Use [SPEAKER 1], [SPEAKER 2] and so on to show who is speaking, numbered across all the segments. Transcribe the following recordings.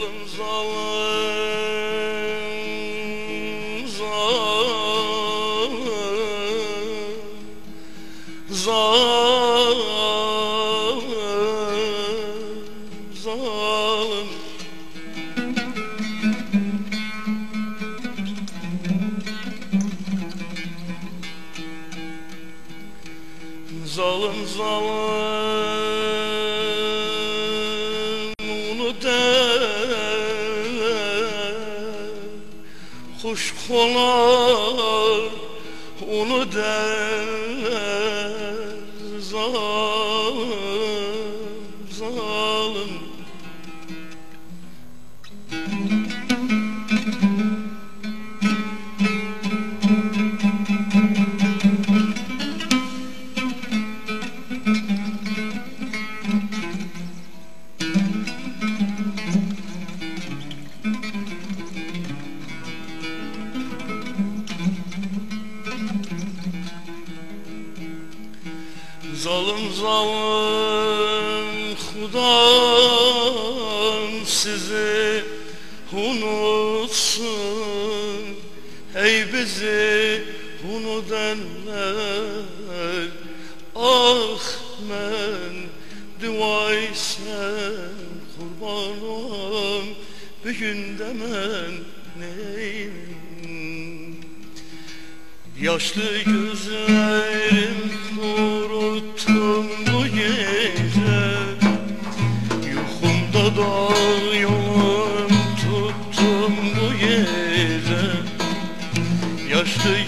[SPEAKER 1] zalim zalim zalim zalim zalim zalim zalim Konar onu der Zalım zalım Hudam sizi unutsun. Ey bizi unudenler Ah men duaysen kurban olam Bugün de men neyim? Yaşlı gözlerim Yaşlı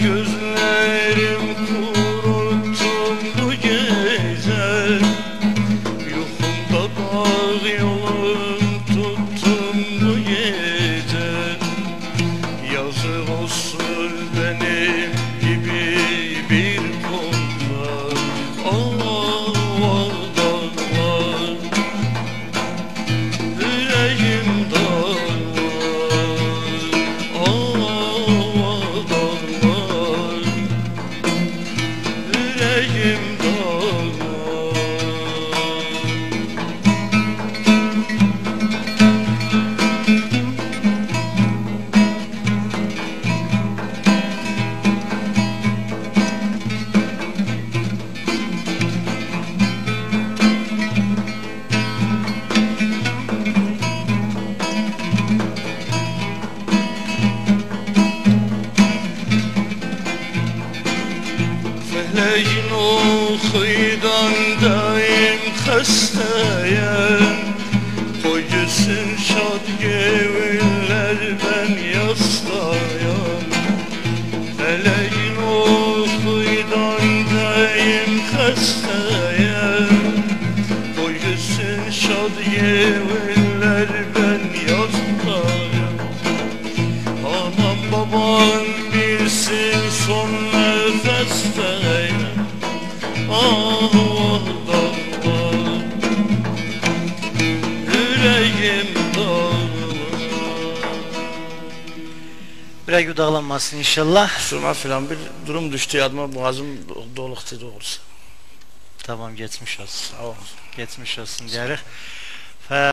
[SPEAKER 1] Oxuydan daim xəstəyəm. Qoy gülsün şad gevirlər ben yastayam. Feleğin oxuydan daim xəstəyəm. Qoy gülsün şad gevirlər ben yastayam. Anam baban bilsin son Yüreğim
[SPEAKER 2] dağlanmasın inşallah.
[SPEAKER 1] Sürma filan bir durum düştü yadıma boğazım do- doluqtu doğrusu
[SPEAKER 2] Tamam geçmiş olsun.
[SPEAKER 1] Sağ ol.
[SPEAKER 2] Geçmiş olsun diyerek.